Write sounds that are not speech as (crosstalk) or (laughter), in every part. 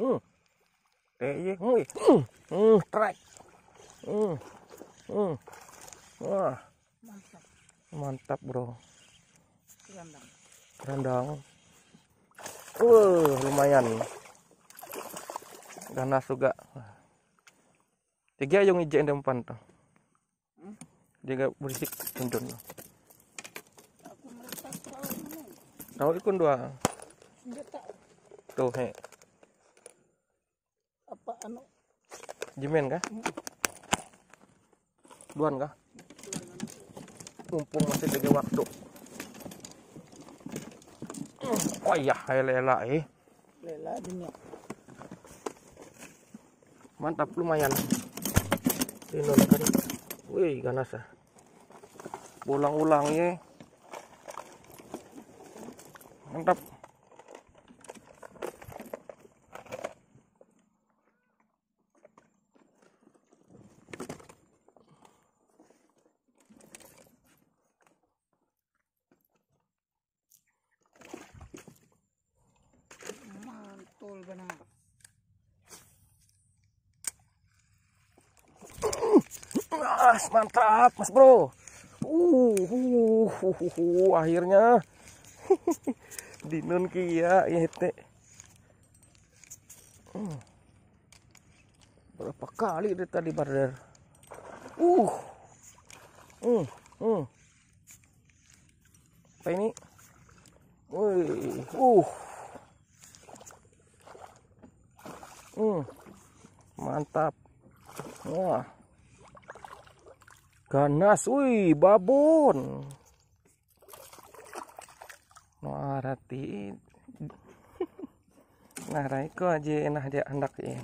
Hmm. Eh, iya, hmm. Hmm, hmm, strike. Hmm. Hmm. Wah, Mantap. mantap, Bro. Kerandang. Rendang. Uh, lumayan. Ganas juga. Tiga yang depan tuh. Hmm? Jaga berisik tunjun. Aku meletak tahu ikun dua. Tuh, he. Anu Jimen kah? Duan kah? Mumpung masih ada waktu. Oh iya, hai lela eh. lela dunia. Mantap lumayan. Ini kan. Wih, ganas ah. Ulang-ulang ya. Mantap. Benar. Mas, mantap, Mas Bro. Uh, uh, uh, uh, uh, akhirnya (laughs) dinun kia ya teh. Hmm. Berapa kali dia tadi brother? Uh. Hmm, hmm. Apa ini? Wih, uh. Hmm. Mantap. Wah. Ganas, wih, babon. No arati. (laughs) Nah, raiko aja nah dia hendak ya.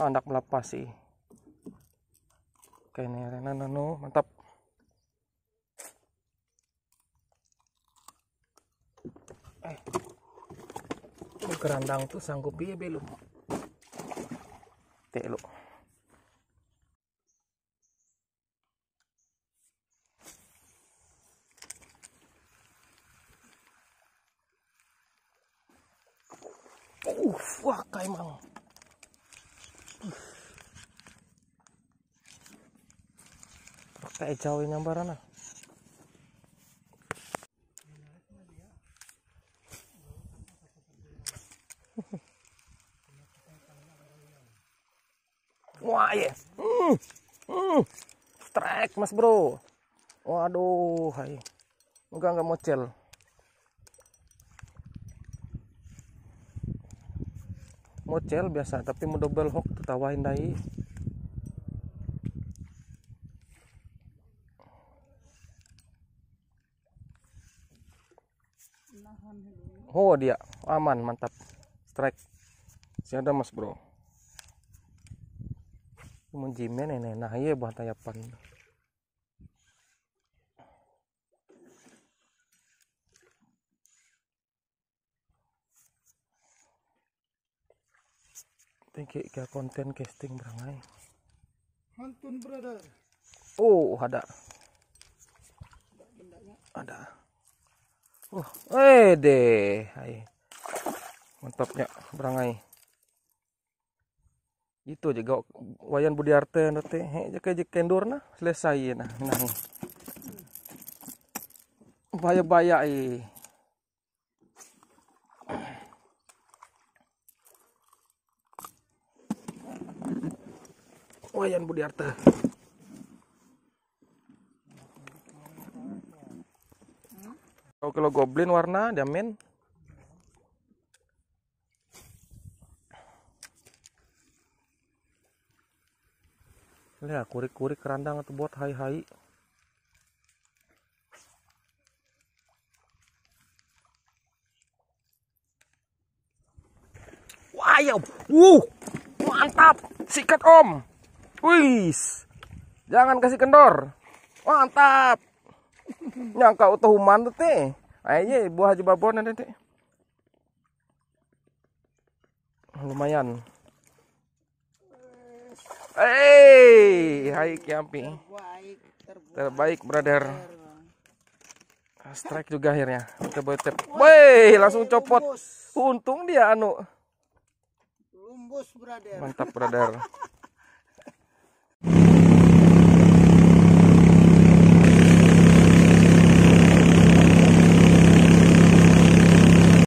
Oh, hendak melepas sih. Oke nih, Rena Nano, mantap. Eh, ini kerandang tuh sanggup biaya belum? Teh lo. Uh, wah kaimang. Pakai jauh nyambaran Wah, ya. Hmm. Hmm. Strike, Mas Bro. Waduh, hai. Enggak enggak mocel. Mocel biasa, tapi mau double hook tetawain dai. Oh, dia aman, mantap. Strike. Si ada Mas Bro. Menjimen ini, nah iya bahan tayapan. Tinggi ke konten casting berangai. Hantun brother. Oh, ada. Ada. Oh, eh deh. Hai. Mantapnya berangai. Itu juga wayan Budiarte nanti he jeka jek kendur nah selesai nah. Nah. Baya-baya eh. Wayan Budiarte. Kalau goblin warna jamin. Lihat kurik-kurik kerandang atau buat hai-hai. Wah, ya. Wuh. Mantap. Sikat, Om. Wis. Jangan kasih kendor. Mantap. Nyangka utuh human tuh teh. Ayo buah haji babon nanti. Lumayan. Hey, hai Kiampi. Baik terbaik. Terbaik, brother. Strike juga akhirnya. Boy tap. Woi, langsung copot. Untung dia anu. Lumbus brother. Mantap, brother. (laughs)